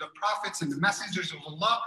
the prophets and the messengers of Allah,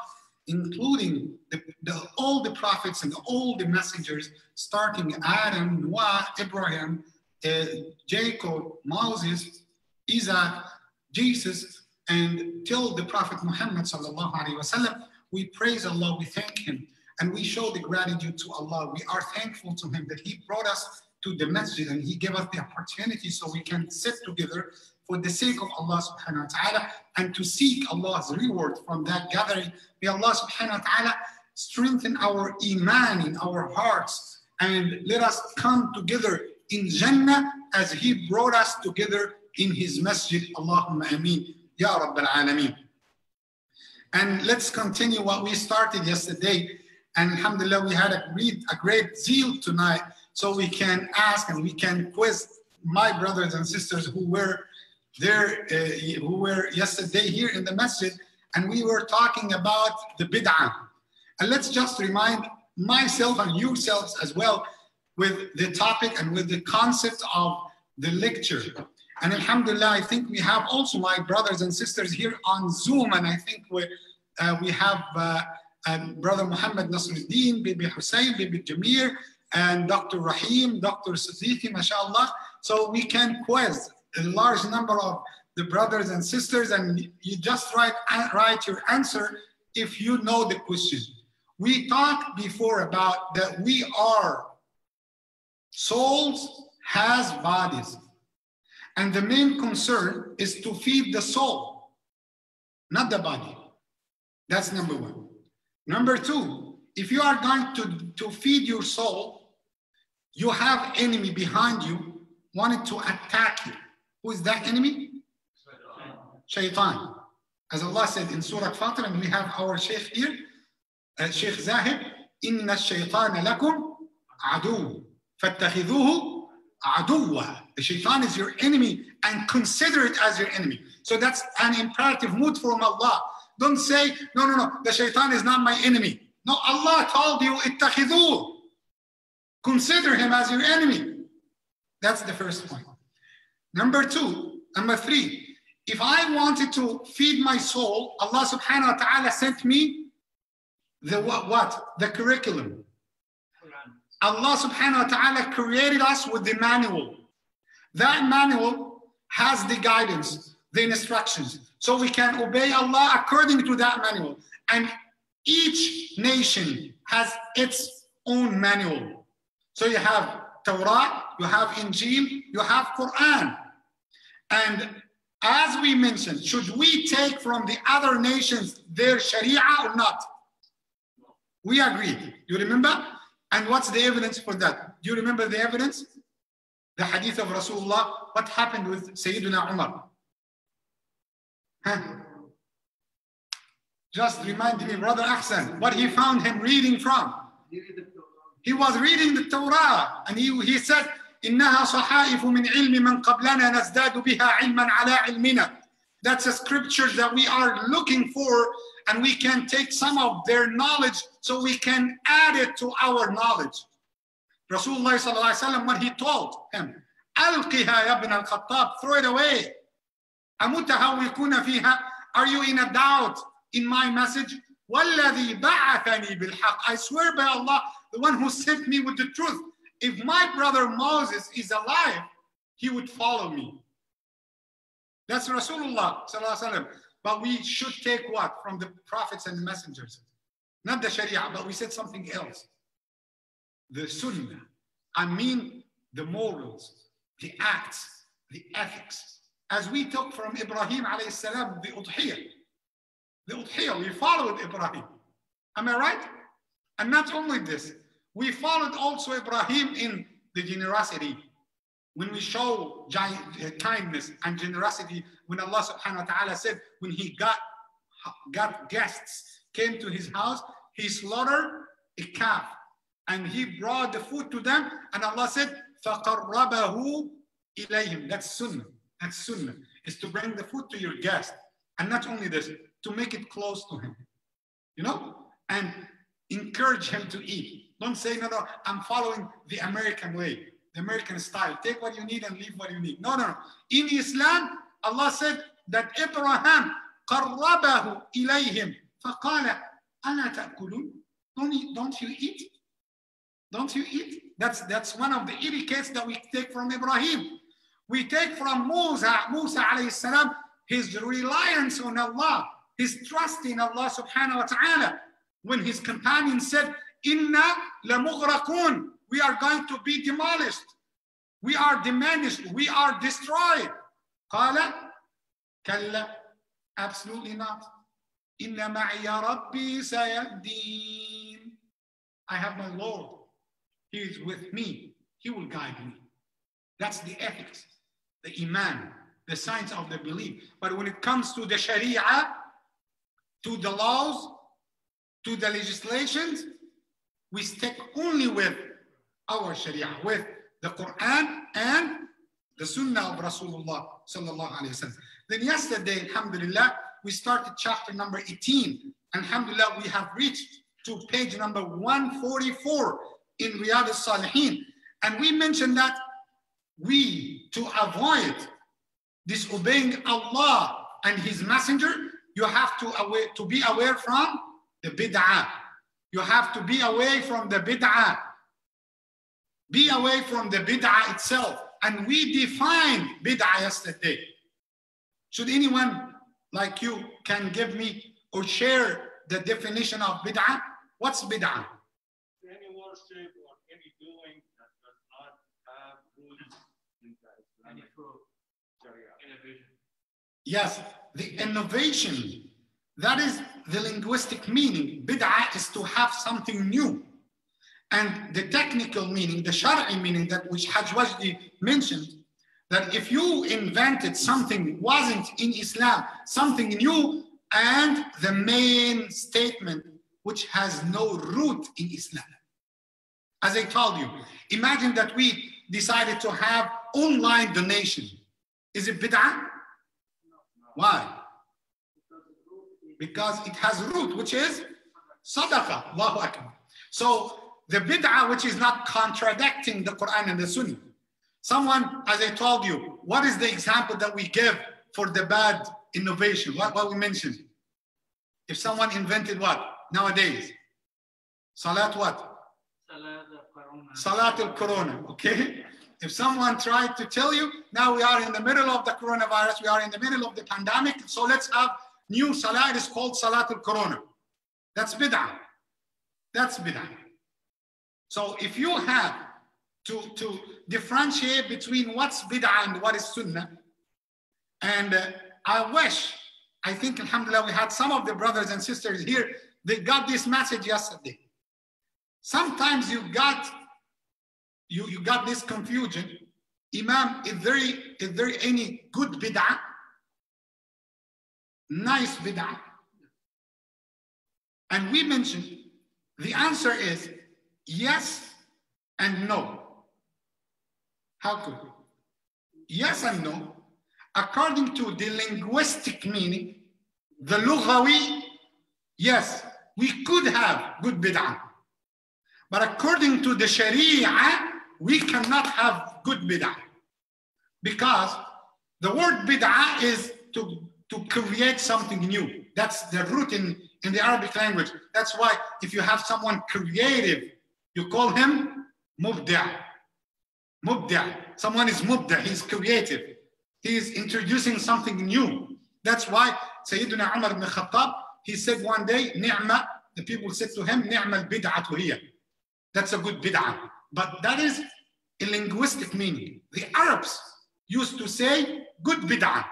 including the, the, all the prophets and all the messengers, starting Adam, Noah, Abraham, uh, Jacob, Moses, Isaac, Jesus, and till the Prophet Muhammad sallallahu alaihi wasallam. We praise Allah, we thank Him, and we show the gratitude to Allah. We are thankful to Him that He brought us to the masjid and He gave us the opportunity so we can sit together for the sake of Allah subhanahu wa ta'ala and to seek Allah's reward from that gathering. May Allah subhanahu wa ta'ala strengthen our iman in our hearts and let us come together in Jannah as He brought us together in His masjid. Allahumma ameen. Ya Rabbil Alameen. And let's continue what we started yesterday. And Alhamdulillah, we had a great, a great zeal tonight so we can ask and we can quiz my brothers and sisters who were there, uh, who were yesterday here in the masjid, and we were talking about the bid'ah. And let's just remind myself and yourselves as well with the topic and with the concept of the lecture. And Alhamdulillah, I think we have also my brothers and sisters here on Zoom, and I think we, uh, we have uh, um, Brother Muhammad Nasruddin, Bibi Hussein, Bibi Jamir, and Dr. Rahim, Dr. Siddiqui, mashallah. So we can quiz a large number of the brothers and sisters, and you just write, write your answer if you know the question. We talked before about that we are souls has bodies. And the main concern is to feed the soul, not the body. That's number one. Number two, if you are going to, to feed your soul, you have enemy behind you wanted to attack you. Who is that enemy? Shaitan. As Allah said in Surah Fatir, and we have our Sheikh here, uh, Sheikh Zahid, إن الشيطان لكم عدو فاتخذوه عدوا. The shaitan is your enemy and consider it as your enemy. So that's an imperative mood from Allah. Don't say, no, no, no, the shaitan is not my enemy. No, Allah told you, اتخذوه. Consider him as your enemy. That's the first point. Number two, number three, if I wanted to feed my soul, Allah subhanahu wa ta'ala sent me the what, what? The curriculum. Allah subhanahu wa ta'ala created us with the manual. That manual has the guidance, the instructions. So we can obey Allah according to that manual. And each nation has its own manual. So you have Torah, you have Injil, you have Quran. And as we mentioned, should we take from the other nations their Sharia or not? We agreed. You remember? And what's the evidence for that? Do you remember the evidence? The hadith of Rasulullah. What happened with Sayyidina Umar? Huh? Just remind me, Brother Ahsan, what he found him reading from. He was reading the Torah and he, he said, إنها صحائف من علم من قبلنا نزداد بها علما على علمنا. That's a scripture that we are looking for and we can take some of their knowledge so we can add it to our knowledge. Rasulullah sallallahu alaihi wasallam when he told him, ألقها يا ابن الخطاب, throw it away. أمتهوكون فيها? Are you in a doubt in my message? والذي بعثني بالحق. I swear by Allah, the one who sent me with the truth. If my brother Moses is alive, he would follow me. That's Rasulullah. But we should take what? From the prophets and messengers. Not the Sharia, but we said something else. The Sunnah. I mean the morals, the acts, the ethics. As we took from Ibrahim alayhi salam, the Udhiyah. The Udhiyah, we followed Ibrahim. Am I right? And not only this, we followed also Ibrahim in the generosity. When we show kindness and generosity, when Allah subhanahu wa ta'ala said, when he got, got guests, came to his house, he slaughtered a calf and he brought the food to them. And Allah said, فَقَرَّبَهُ إِلَيْهِمْ That's sunnah. That's sunnah. Is to bring the food to your guest. And not only this, to make it close to him. You know? And encourage him to eat. Don't say, no, no, I'm following the American way, the American style. Take what you need and leave what you need. No, no, no. In Islam, Allah said that Abraham قربه إليهم فقال ألا تأكلون don't you, don't you eat don't you eat that's that's one of the etiquettes that we take from Ibrahim we take from Musa Musa alayhi salam his reliance on Allah his trust in Allah subhanahu wa ta'ala when his companion said inna lamughraqun we are going to be demolished we are diminished we are destroyed قال كلا absolutely not إن معي ربي سيهدين I have my Lord he is with me he will guide me that's the ethics the iman the science of the belief but when it comes to the sharia to the laws to the legislations we stick only with our sharia with the quran and the sunnah of rasulullah sallallahu alaihi wasallam then yesterday alhamdulillah we started chapter number 18 alhamdulillah we have reached to page number 144 in riyadh al-salihin. And we mentioned that we to avoid disobeying allah and his messenger you have to aware, to be aware from the bid'ah you have to be away from the bid'ah be away from the bid'ah itself and we defined bid'ah yesterday should anyone like you can give me or share the definition of bid'ah what's bid'ah any worship or any doing that does not have roots in the Islamic Sharia. Innovation. Yes, the innovation. That is the linguistic meaning. Bid'ah is to have something new. And the technical meaning, the Shari meaning that which Hajj Wajdi mentioned, that if you invented something wasn't in Islam, something new, and the main statement which has no root in Islam. As I told you, imagine that we decided to have online donation. Is it bid'ah? Why? Because it has root, which is sadaqah. Allahu Akbar. So the bid'ah, which is not contradicting the Quran and the Sunnah. Someone, as I told you, what is the example that we give for the bad innovation? What, what we mentioned? If someone invented what nowadays? Salat what? Salat al Corona, okay? If someone tried to tell you, now we are in the middle of the coronavirus, we are in the middle of the pandemic, so let's have new salat, is called Salat al Corona. That's bid'ah. That's bid'ah. So if you have to, to differentiate between what's bid'ah and what is sunnah, and uh, I wish, I think, alhamdulillah, we had some of the brothers and sisters here, they got this message yesterday. Sometimes you got you, you got this confusion. Imam, is there, is there any good bid'ah? Nice bid'ah? And we mentioned the answer is yes and no. How could? Yes and no. According to the linguistic meaning, the lughawi, yes, we could have good bid'ah. But according to the Sharia, we cannot have good bid'ah. Because the word bid'ah is to, to create something new. That's the root in, in the Arabic language. That's why if you have someone creative, you call him mubda'. Mubda'. Someone is mubda', he's creative. He is introducing something new. That's why Sayyidina Umar ibn Khattab, he said one day, ni'ma, the people said to him, ni'ma al-bid'atu hiya. That's a good bid'ah. But that is a linguistic meaning. The Arabs used to say good bid'ah.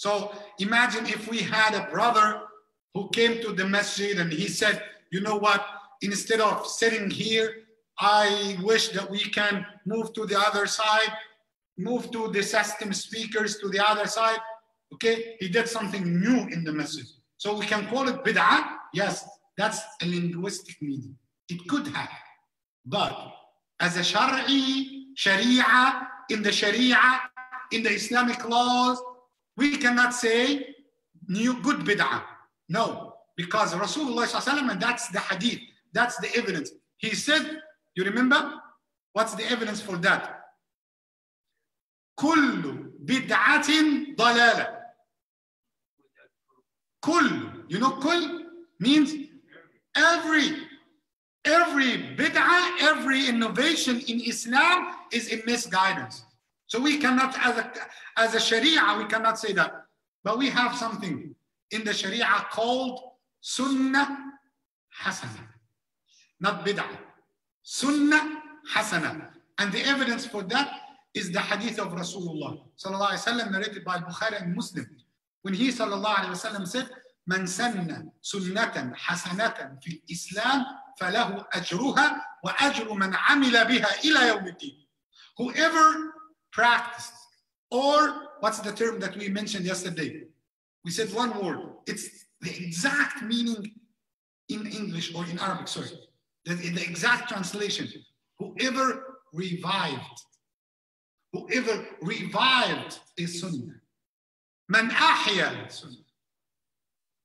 So imagine if we had a brother who came to the masjid and he said, you know what, instead of sitting here, I wish that we can move to the other side, move to the system speakers to the other side. Okay, he did something new in the masjid. So we can call it bid'ah. Yes, that's a linguistic meaning. It could have. But as a shari'i, sharia, in the sharia, in the Islamic laws, we cannot say new good bid'ah. No, because Rasulullah sallallahu and that's the hadith, that's the evidence. He said, you remember? What's the evidence for that? كل بدعة ضلالة Kul. You know kul means every. Every bid'ah, every innovation in Islam is in misguidance. So we cannot, as a, as a Sharia, we cannot say that. But we have something in the Sharia called Sunnah Hasana, not Bid'ah. Sunnah Hasana. And the evidence for that is the hadith of Rasulullah sallallahu alaihi wasallam narrated by Bukhari and Muslim. When he sallallahu alaihi wasallam said, من سن سنة حسنة في الإسلام فله أجرها وأجر من عمل بها إلى يوم الدين. Whoever practiced, or what's the term that we mentioned yesterday? We said one word. It's the exact meaning in English or in Arabic, sorry. that in the exact translation. Whoever revived, whoever revived a sunnah. Man ahya sunnah.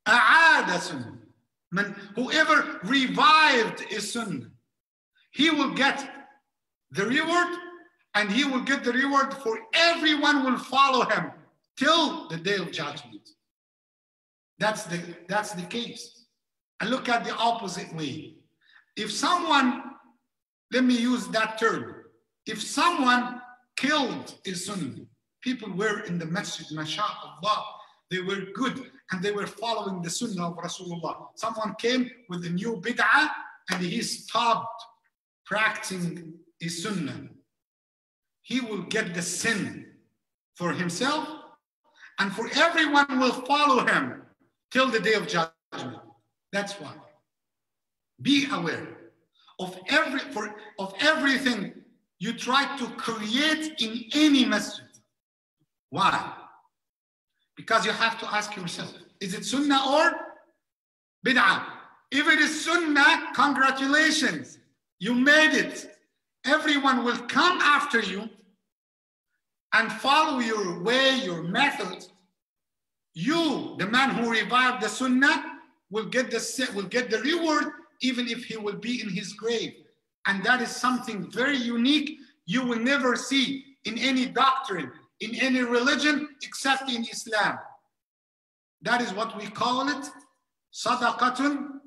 A'ada sunnah. Man, whoever revived a sunnah, he will get the reward and he will get the reward for everyone will follow him till the day of judgment. That's the, that's the case. And look at the opposite way. If someone, let me use that term, if someone killed a sunnah, people were in the masjid, mashallah, they were good and they were following the sunnah of Rasulullah. Someone came with a new bid'ah and he stopped practicing his sunnah. He will get the sin for himself and for everyone will follow him till the day of judgment. That's why. Be aware of every for of everything you try to create in any masjid. Why? Because you have to ask yourself, is it sunnah or bid'ah? If it is sunnah, congratulations, you made it. Everyone will come after you and follow your way, your method. You, the man who revived the sunnah, will get the will get the reward even if he will be in his grave. And that is something very unique you will never see in any doctrine, in any religion, except in Islam. That is what we call it, sadaqatun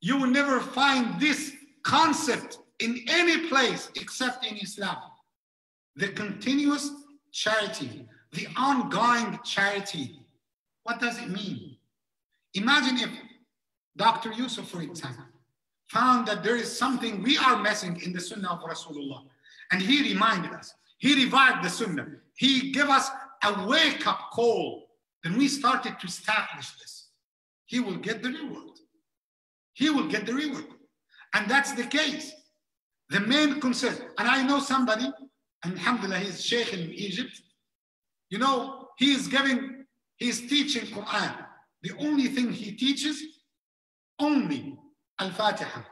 You will never find this concept in any place except in Islam. The continuous charity, the ongoing charity. What does it mean? Imagine if Dr. Yusuf, for example, found that there is something we are missing in the Sunnah of Rasulullah. And he reminded us, he revived the Sunnah, he gave us a wake up call. Then we started to establish this. He will get the reward. He will get the reward. And that's the case. The main concern, and I know somebody, and alhamdulillah, he's Sheikh in Egypt. You know, he is giving, he's teaching Quran. The only thing he teaches, only Al-Fatiha.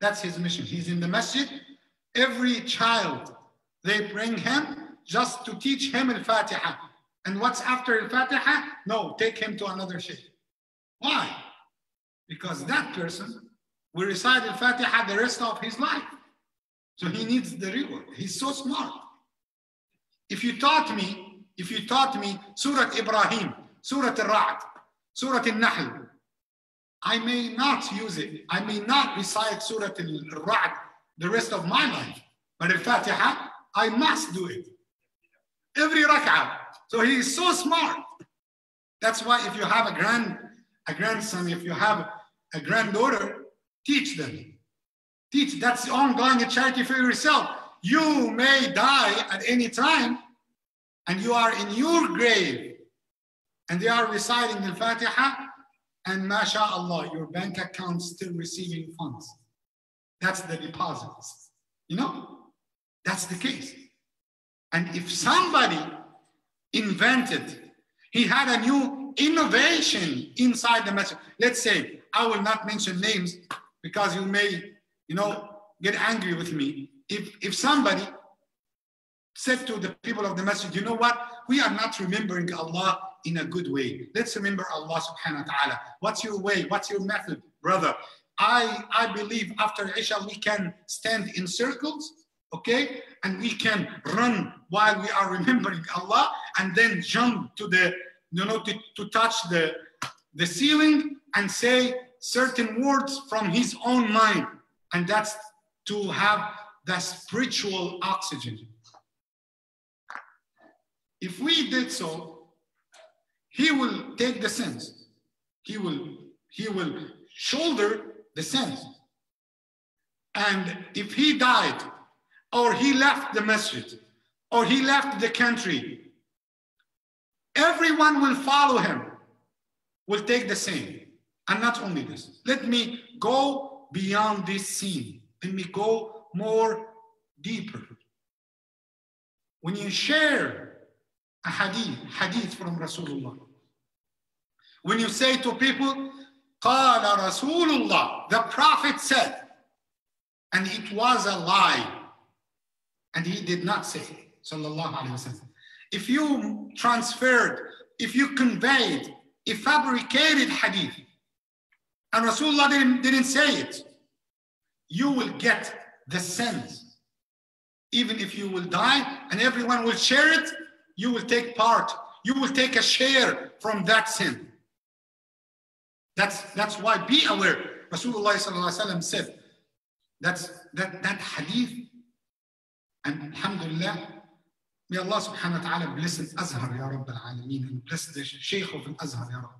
That's his mission. He's in the masjid. Every child, they bring him just to teach him Al-Fatiha. And what's after Al-Fatiha? No, take him to another sheikh. Why? Because that person will recite Al-Fatiha the rest of his life. So he needs the reward. He's so smart. If you taught me, if you taught me Surah Ibrahim, Surah Al-Ra'd, Surah Al-Nahl, I may not use it. I may not recite Surah Al-Ra'd the rest of my life. But Al-Fatiha, I must do it every rak'ah. So he is so smart. That's why if you have a grand, a grandson, if you have a granddaughter, teach them. Teach. That's ongoing charity for yourself. You may die at any time, and you are in your grave, and they are reciting the Fatiha, and mashallah, your bank account still receiving funds. That's the deposits. You know, that's the case. And if somebody invented, he had a new innovation inside the masjid. Let's say, I will not mention names because you may, you know, get angry with me. If, if somebody said to the people of the masjid, you know what? We are not remembering Allah in a good way. Let's remember Allah subhanahu wa ta'ala. What's your way? What's your method, brother? I, I believe after Isha we can stand in circles okay? And we can run while we are remembering Allah and then jump to the, you know, to, to touch the, the ceiling and say certain words from his own mind. And that's to have the spiritual oxygen. If we did so, he will take the sins. He will, he will shoulder the sins. And if he died, or he left the masjid, or he left the country, everyone will follow him, will take the same. And not only this, let me go beyond this scene. Let me go more deeper. When you share a hadith, hadith from Rasulullah, when you say to people, قال رسول الله, the Prophet said, and it was a lie, and he did not say, sallallahu alaihi wasallam. If you transferred, if you conveyed a fabricated hadith, and Rasulullah didn't, didn't say it, you will get the sins. Even if you will die and everyone will share it, you will take part. You will take a share from that sin. That's, that's why be aware. Rasulullah said, that's that, that hadith. And alhamdulillah, may Allah subhanahu wa ta'ala bless Al-Azhar, Ya Rabb al-Alameen, and bless the Shaykh of Al-Azhar, Ya Rabb.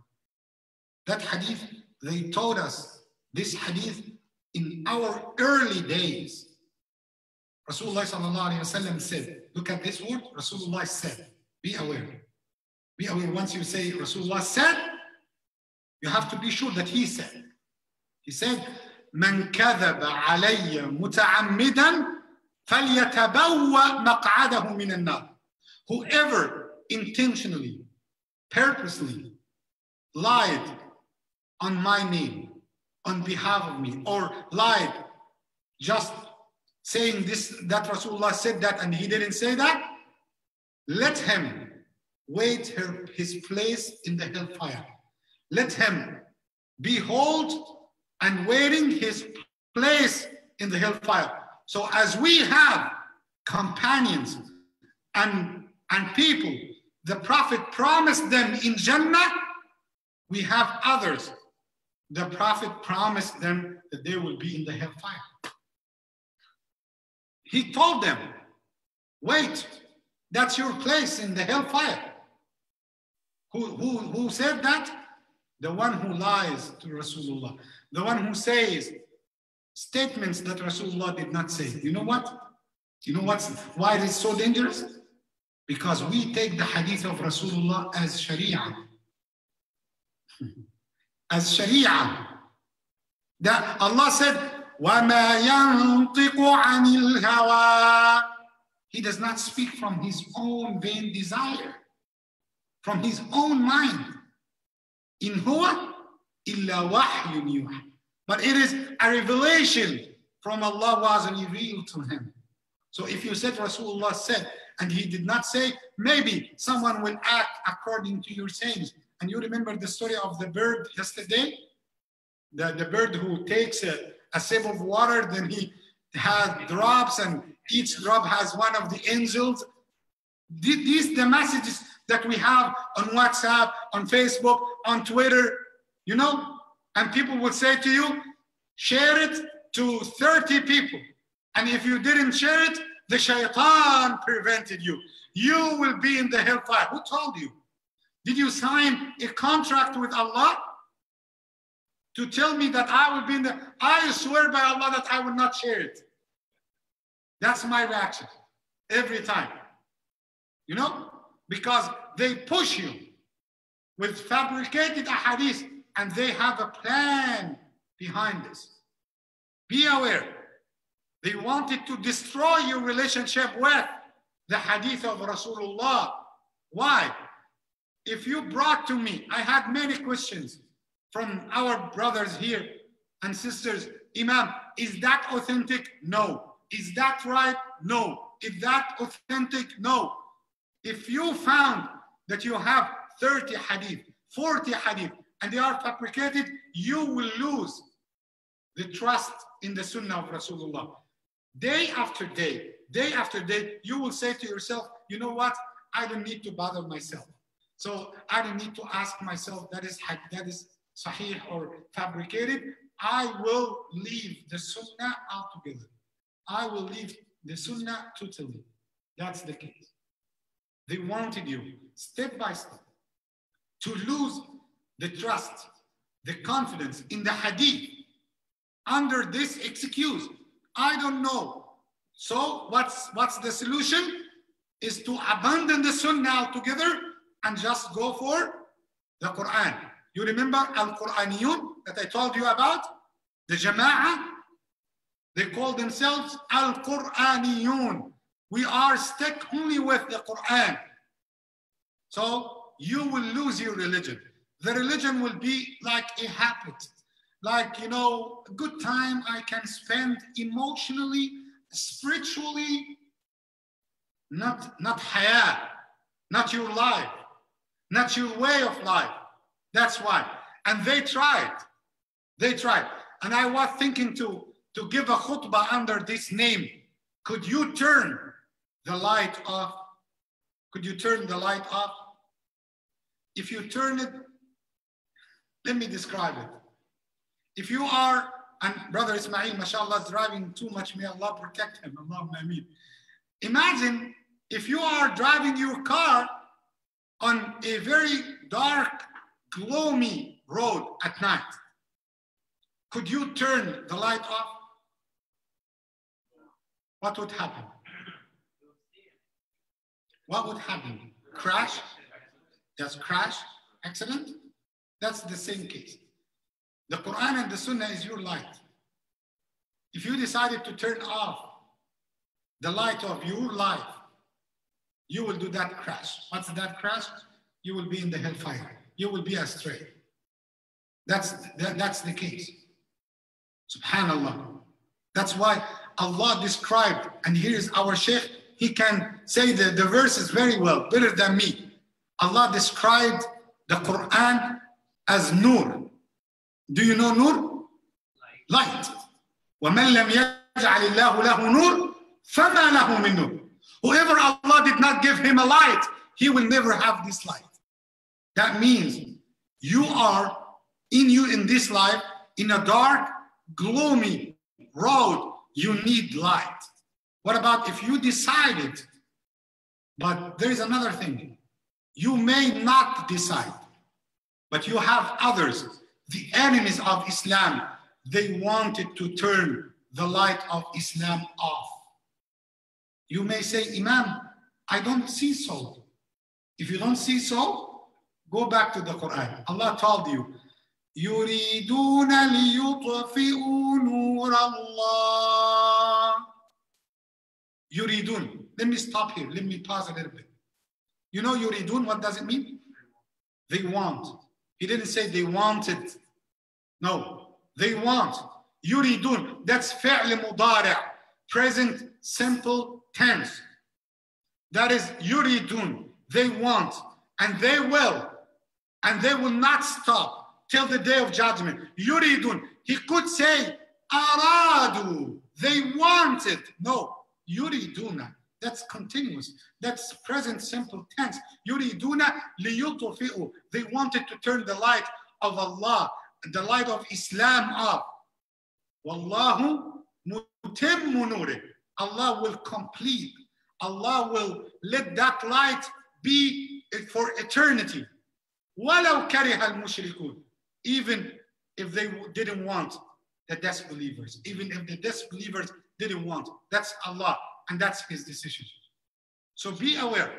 That hadith, they taught us this hadith in our early days. Rasulullah sallallahu alayhi wasallam said, look at this word, Rasulullah said, be aware. Be aware once you say Rasulullah said, you have to be sure that he said. He said, من كذب علي متعمدا فليتبوأ مقعده من النار. Whoever intentionally, purposely lied on my name, on behalf of me, or lied just saying this that Rasulullah said that and he didn't say that, let him wait her, his place in the hellfire. Let him behold and waiting his place in the hellfire. So as we have companions and, and people, the Prophet promised them in Jannah, we have others. The Prophet promised them that they will be in the hellfire. He told them, wait, that's your place in the hellfire. Who, who, who said that? The one who lies to Rasulullah the one who says statements that Rasulullah did not say. You know what? You know what's why it is so dangerous? Because we take the hadith of Rasulullah as Sharia. As Sharia. That Allah said, وَمَا يَنطِقُ عَنِ الْهَوَىٰ He does not speak from his own vain desire, from his own mind. In huwa illa wahyun yuha. But it is a revelation from Allah was revealed to him. So if you said Rasulullah said and he did not say, maybe someone will act according to your sayings. And you remember the story of the bird yesterday? The, the bird who takes a, a sip of water, then he has drops, and each drop has one of the angels. These the messages that we have on WhatsApp, on Facebook, on Twitter, you know, and people would say to you, share it to 30 people. And if you didn't share it, the shaitan prevented you. You will be in the hellfire. Who told you? Did you sign a contract with Allah to tell me that I will be in the, I swear by Allah that I will not share it. That's my reaction every time. You know, because they push you with fabricated ahadith and they have a plan behind this. Be aware. They wanted to destroy your relationship with the hadith of Rasulullah. Why? If you brought to me, I had many questions from our brothers here and sisters. Imam, is that authentic? No. Is that right? No. Is that authentic? No. If you found that you have 30 hadith, 40 hadith, and they are fabricated, you will lose the trust in the Sunnah of Rasulullah. day after day, day after day, you will say to yourself, you know what? I don't need to bother myself. So I don't need to ask myself that is that is sahih or fabricated. I will leave the sunnah altogether. I will leave the sunnah totally. That's the case. They wanted you step by step to lose the trust, the confidence in the hadith under this excuse. I don't know. So what's what's the solution? Is to abandon the sunnah altogether and just go for the Quran. You remember Al-Quraniyun that I told you about? The Jama'ah? They call themselves Al-Quraniyun. We are stuck only with the Quran. So you will lose your religion. The religion will be like a habit, like, you know, a good time I can spend emotionally, spiritually, not, not hayat, not your life, your way of life. That's why. And they tried. They tried. And I was thinking to, to give a khutbah under this name. Could you turn the light off? Could you turn the light off? If you turn it, let me describe it. If you are, and Brother Ismail, mashallah, is driving too much, may Allah protect him. Imagine if you are driving your car on a very dark, gloomy road at night. Could you turn the light off? What would happen? What would happen? Crash? Just crash? Accident? That's the same case. The Quran and the Sunnah is your light. If you decided to turn off the light of your life, you will do that crash. What's that crash? You will be in the hellfire. You will be astray. That's, that, that's the case. Subhanallah. That's why Allah described, and here is our Sheikh, he can say the, the verses very well, better than me. Allah described the Quran as nur. Do you know nur? Light. وَمَنْ لَمْ يَجْعَلِ اللَّهُ لَهُ نُورٌ فَمَا لَهُ مِن نُورٍ Whoever Allah did not give him a light, he will never have this light. That means you are in you in this life in a dark, gloomy road. You need light. What about if you decided? But there is another thing. You may not decide, but you have others, the enemies of Islam. They wanted to turn the light of Islam off. You may say, Imam, I don't see so. If you don't see so, go back to the Quran. Allah told you, يريدون ليطفئوا نور الله يريدون Let me stop here. Let me pause a little bit. You know يريدون, what does it mean? They want. He didn't say they wanted. No, they want. يريدون. That's فعل مضارع. Present simple tense. That is yuridun. They want and they will. And they will not stop till the day of judgment. Yuridun. He could say aradu. They wanted. No. Yuriduna. That's continuous. That's present simple tense. Yuriduna liyutfi'u. They wanted to turn the light of Allah, the light of Islam up. Wallahu mutimmu. Allah will complete. Allah will let that light be for eternity. وَلَوْ كَرِهَ الْمُشْرِكُونَ Even if they didn't want the disbelievers, even if the disbelievers didn't want, that's Allah and that's His decision. So be aware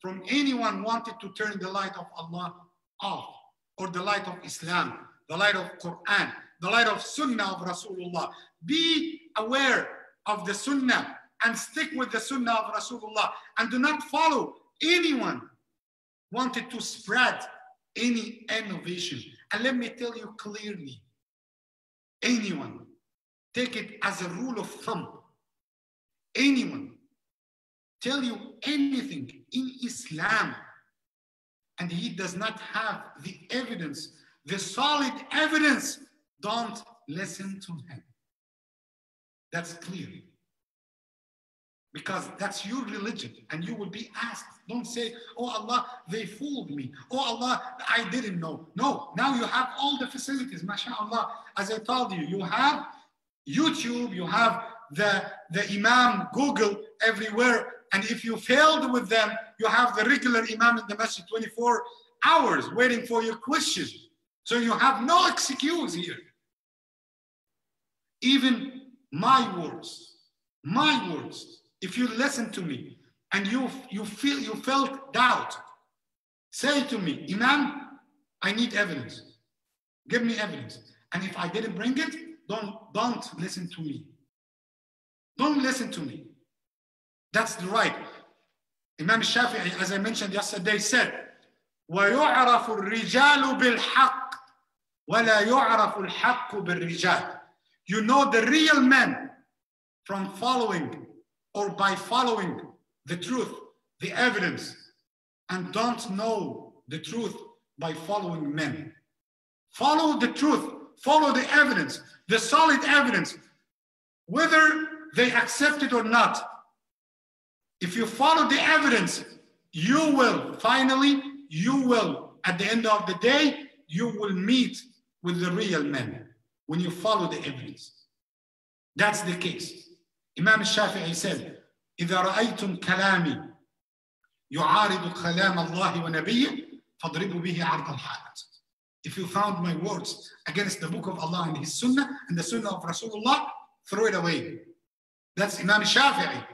from anyone wanted to turn the light of Allah off or the light of Islam, the light of Quran, the light of Sunnah of Rasulullah. Be aware of the Sunnah and stick with the Sunnah of Rasulullah and do not follow anyone wanted to spread any innovation. And let me tell you clearly, anyone, take it as a rule of thumb. Anyone tell you anything in Islam and he does not have the evidence, the solid evidence, don't listen to him. That's clear. because that's your religion and you will be asked. Don't say, Oh Allah, they fooled me. Oh Allah, I didn't know. No, now you have all the facilities, mashallah. As I told you, you have YouTube, you have the, the Imam Google everywhere. And if you failed with them, you have the regular Imam in the masjid 24 hours waiting for your question. So you have no excuse here. Even my words, my words, if you listen to me and you, you feel you felt doubt, say to me, Imam, I need evidence. Give me evidence. And if I didn't bring it, don't, don't listen to me. Don't listen to me. That's the right. Imam Shafi'i, as I mentioned yesterday, said, ويعرف الرجال بالحق ولا يعرف الحق بالرجال. you know the real men from following or by following the truth, the evidence, and don't know the truth by following men. Follow the truth, follow the evidence, the solid evidence, whether they accept it or not. If you follow the evidence, you will finally, you will, at the end of the day, you will meet with the real men when you follow the evidence. That's the case. Imam Shafi'i said, إذا رأيتم كلامي يعارض كلام الله ونبيه فاضربوا به عرض الحائط. If you found my words against the book of Allah and His Sunnah and the Sunnah of Rasulullah, throw it away. That's Imam Shafi'i.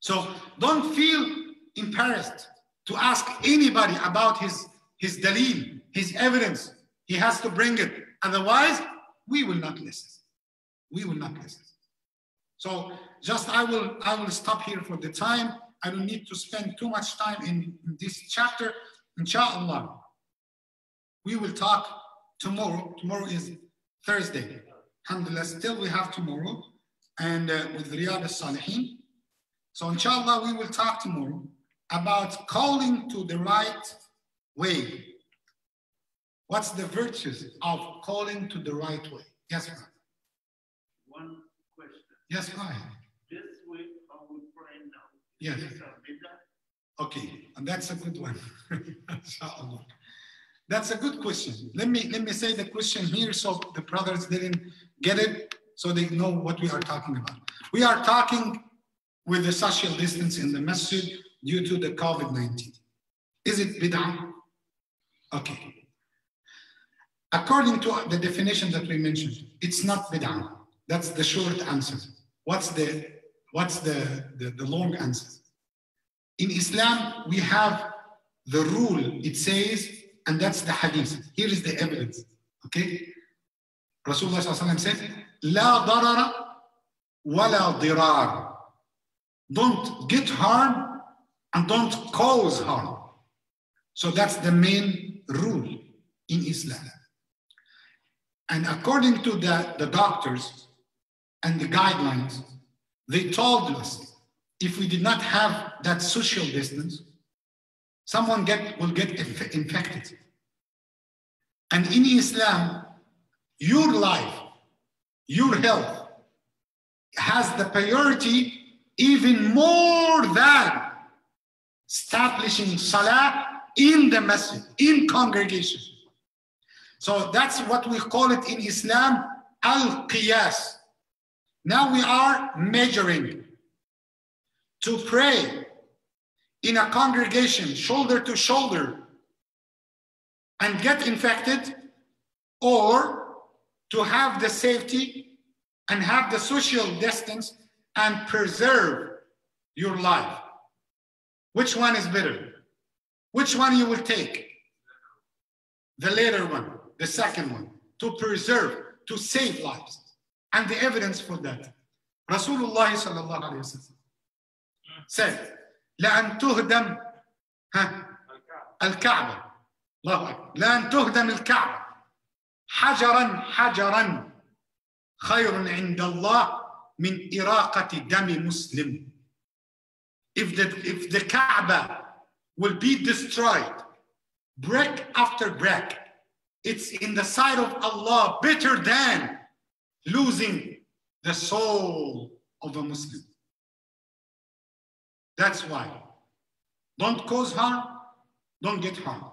So don't feel embarrassed to ask anybody about his, his dalil, his evidence. He has to bring it. Otherwise, we will not listen. We will not listen. So just I will I will stop here for the time. I don't need to spend too much time in, in this chapter. Inshallah. We will talk tomorrow. Tomorrow is Thursday. Alhamdulillah, still we have tomorrow and uh, with Riyadh al-Salihin. So inshallah, we will talk tomorrow about calling to the right way. What's the virtues of calling to the right way? Yes, ma'am. One question. Yes, go ahead. This way, how we pray now. Yes. Is this a bid'ah? Okay, and that's a good one. Inshallah. That's a good question. Let me let me say the question here so the brothers didn't get it, so they know what we are talking about. We are talking with the social distance in the masjid due to the COVID-19. Is it bid'ah? Okay according to the definition that we mentioned, it's not bid'ah. That's the short answer. What's the what's the, the, the long answer? In Islam, we have the rule, it says, and that's the hadith. Here is the evidence. Okay? Rasulullah said, La darara wala dirar. Don't get harm and don't cause harm. So that's the main rule in Islam. And according to the, the doctors and the guidelines, they told us if we did not have that social distance, someone get, will get inf- infected. And in Islam, your life, your health has the priority even more than establishing salah in the masjid, in congregation. So that's what we call it in Islam, al-qiyas. Now we are measuring to pray in a congregation, shoulder to shoulder, and get infected, or to have the safety and have the social distance and preserve your life. Which one is better? Which one you will take? The later one, the second one, to preserve, to save lives. And the evidence for that. Rasulullah sallallahu alayhi wa sallam said, لأن تهدم ها الكعبة الله أكبر لأن تهدم الكعبة حجرا حجرا خير عند الله من إراقة دم مسلم if the, if the Kaaba will be destroyed brick after brick it's in the sight of Allah better than losing the soul of a Muslim That's why. Don't cause harm, don't get harm.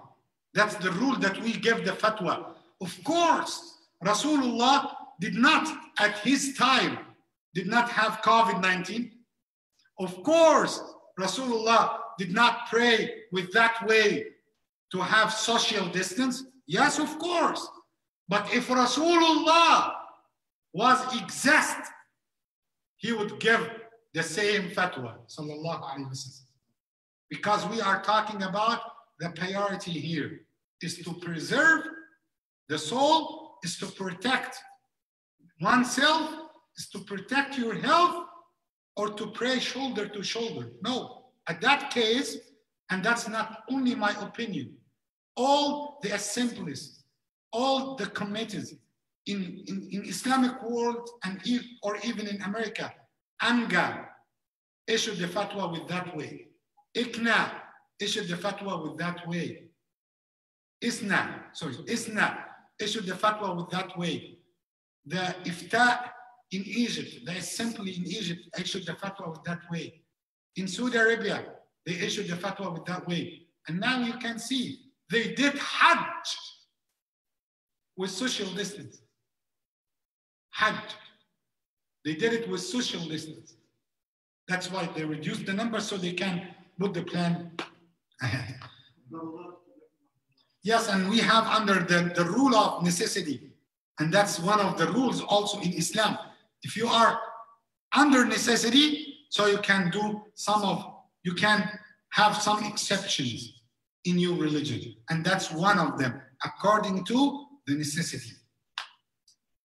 That's the rule that we give the fatwa. Of course, Rasulullah did not, at his time, did not have COVID-19. Of course, Rasulullah did not pray with that way to have social distance. Yes, of course. But if Rasulullah was exist, he would give the same fatwa, sallallahu alaihi wasallam. Because we are talking about the priority here is to preserve the soul, is to protect oneself, is to protect your health, or to pray shoulder to shoulder. No, at that case, and that's not only my opinion, all the assemblies, all the committees in, in, in Islamic world and e- or even in America, AMJA issued the fatwa with that way. ICNA issued the fatwa with that way. ISNA, sorry, ISNA issued the fatwa with that way. The IFTA in Egypt, the assembly in Egypt issued the fatwa with that way. In Saudi Arabia, they issued the fatwa with that way. And now you can see they did Hajj with social distance. Hajj. They did it with social distance. That's why they reduced the number so they can put the plan. yes, and we have under the, the rule of necessity. And that's one of the rules also in Islam. If you are under necessity, so you can do some of, you can have some exceptions in your religion. And that's one of them, according to the necessity.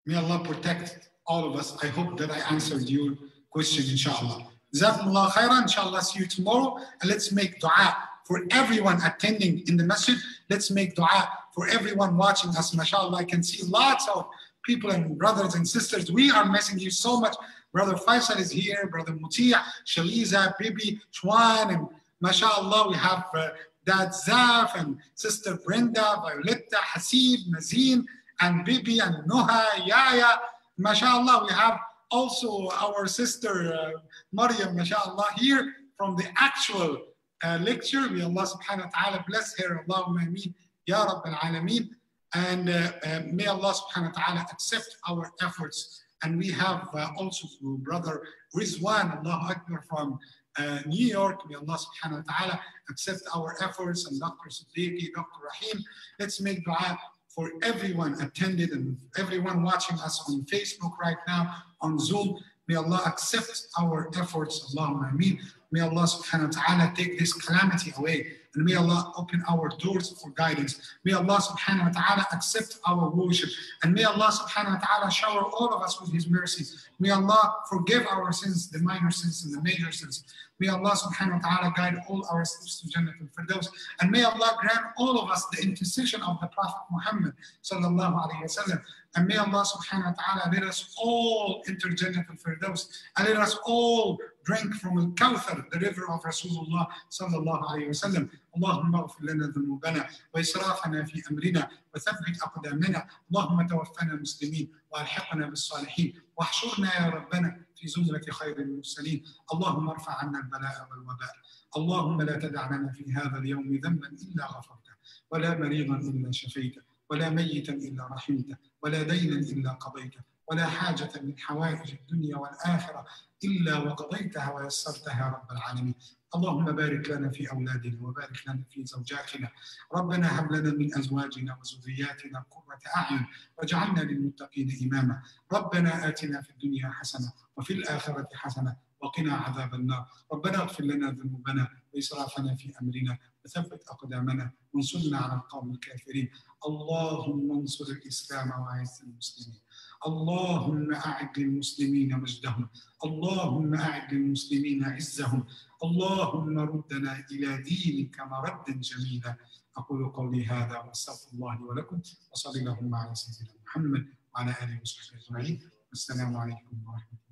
May Allah protect all of us. I hope that I answered your question, inshallah. Jazakumullah khairan, inshallah. See you tomorrow. And let's make dua for everyone attending in the masjid. Let's make dua for everyone watching us, mashallah. I can see lots of people and brothers and sisters. We are missing you so much. Brother Faisal is here, Brother Mutia, Shaliza, Bibi, Shwan, and mashallah, we have uh, Dad Zaf and Sister Brenda, Violetta, Hasib, Nazim, and Bibi, and Noha, Yaya. Mashallah, we have also our sister uh, Maryam, mashallah, here from the actual uh, lecture. May Allah subhanahu wa ta'ala bless her. Allahumma ameen. Ya Rabbil Alameen. And uh, uh, may Allah subhanahu wa ta'ala accept our efforts. And we have uh, also brother Rizwan, Allahu Akbar, from New York. May Allah subhanahu wa ta'ala accept our efforts. And Dr. Siddiqui, Dr. Rahim. Let's make dua for everyone attended and everyone watching us on Facebook right now, on Zoom. May Allah accept our efforts. Allahumma ameen. May Allah subhanahu wa ta'ala take this calamity away. And may Allah open our doors for guidance. May Allah subhanahu wa ta'ala accept our worship. And may Allah subhanahu wa ta'ala shower all of us with His mercy. May Allah forgive our sins, the minor sins and the major sins. May Allah subhanahu wa ta'ala guide all our steps to Jannah al-Firdaus. And may Allah grant all of us the intercession of the Prophet Muhammad sallallahu alayhi wa sallam. And may Allah subhanahu wa ta'ala let us all enter Jannah al-Firdaus. And let us all drink from al-Kawthar, the river of Rasulullah sallallahu alayhi wa sallam. اللهم اغفر لنا ذنوبنا وإسرافنا في أمرنا وثبت أقدامنا اللهم توفنا مسلمين وألحقنا بالصالحين واحشرنا يا ربنا في زمرة خير المرسلين اللهم ارفع عنا البلاء والوباء اللهم لا تدع لنا في هذا اليوم ذنبا إلا غفرته ولا مريضا إلا شفيته ولا ميتا إلا رحمته ولا دينا إلا قضيته ولا حاجة من حوائج الدنيا والآخرة إلا وقضيتها ويسرتها يا رب العالمين. اللهم بارك لنا في أولادنا وبارك لنا في زوجاتنا. ربنا هب لنا من أزواجنا وذرياتنا قرة أعين واجعلنا للمتقين إماما. ربنا آتنا في الدنيا حسنة وفي الآخرة حسنة وقنا عذاب النار. ربنا اغفر لنا ذنوبنا وإسرافنا في أمرنا وثبت أقدامنا وانصرنا على القوم الكافرين. اللهم انصر الإسلام وأعز المسلمين. اللهم أعد للمسلمين مجدهم اللهم أعد للمسلمين عزهم اللهم ردنا إلى دينك مردا جميلا. أقول قولي هذا وأستغفر الله لي ولكم وصلى اللهم على سيدنا محمد وعلى آله وصحبه أجمعين. والسلام عليكم ورحمة الله.